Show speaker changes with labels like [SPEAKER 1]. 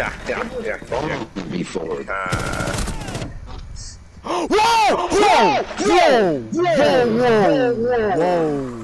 [SPEAKER 1] Yeah, yeah, yeah. yeah.
[SPEAKER 2] Before.
[SPEAKER 1] Uh,
[SPEAKER 3] Whoa! Whoa! Whoa! Whoa! Whoa! Whoa! Whoa!